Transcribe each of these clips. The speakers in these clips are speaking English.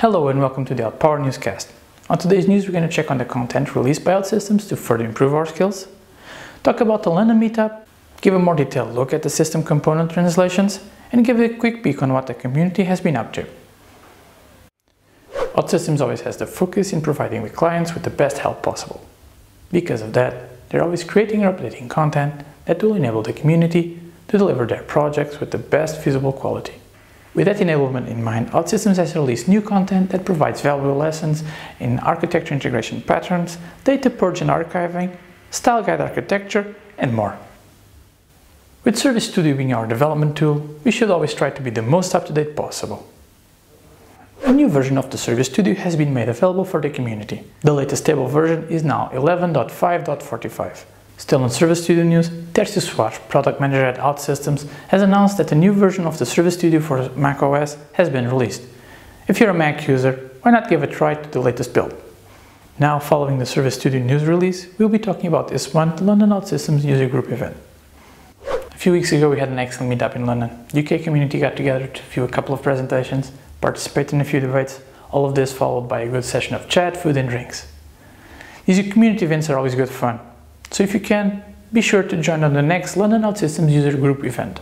Hello and welcome to the OutPower Newscast. On today's news we're going to check on the content released by OutSystems to further improve our skills, talk about the London meetup, give a more detailed look at the system component translations, and give a quick peek on what the community has been up to. OutSystems always has the focus in providing the clients with the best help possible. Because of that, they're always creating or updating content that will enable the community to deliver their projects with the best feasible quality. With that enablement in mind, OutSystems has released new content that provides valuable lessons in architecture integration patterns, data purge and archiving, style guide architecture, and more. With Service Studio being our development tool, we should always try to be the most up-to-date possible. A new version of the Service Studio has been made available for the community. The latest stable version is now 11.5.45. Still on Service Studio news, Tercio Soares, product manager at OutSystems, has announced that a new version of the Service Studio for macOS has been released. If you're a Mac user, why not give a try to the latest build? Now, following the Service Studio news release, we'll be talking about this month London OutSystems user group event. A few weeks ago, we had an excellent meetup in London. UK community got together to view a couple of presentations, participate in a few debates, all of this followed by a good session of chat, food, and drinks. These community events are always good fun, so if you can, be sure to join on the next London OutSystems user group event.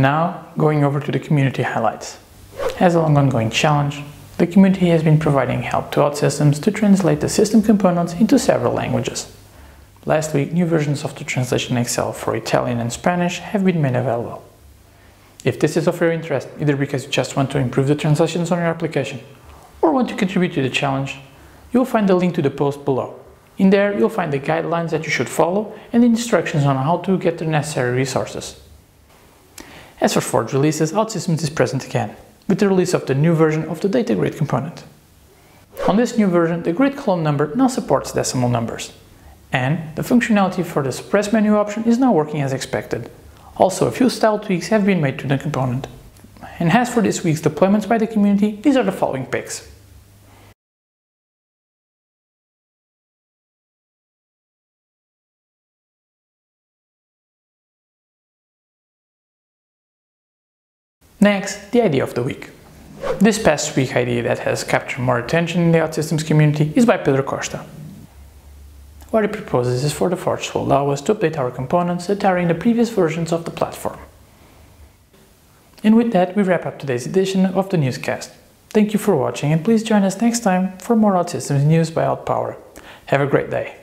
And now, going over to the community highlights. As a long ongoing challenge, the community has been providing help to OutSystems to translate the system components into several languages. Last week, new versions of the Translation Excel for Italian and Spanish have been made available. If this is of your interest, either because you just want to improve the translations on your application or want to contribute to the challenge, you'll find the link to the post below. In there, you'll find the guidelines that you should follow and instructions on how to get the necessary resources. As for Forge releases, OutSystems is present again, with the release of the new version of the data grid component. On this new version, the grid column number now supports decimal numbers, and the functionality for the suppress menu option is now working as expected. Also, a few style tweaks have been made to the component. And as for this week's deployments by the community, these are the following picks. Next, the idea of the week. This past week idea that has captured more attention in the OutSystems community is by Pedro Costa. What he proposes is for the Forge to allow us to update our components that are in the previous versions of the platform. And with that, we wrap up today's edition of the newscast. Thank you for watching and please join us next time for more OutSystems news by OutPower. Have a great day.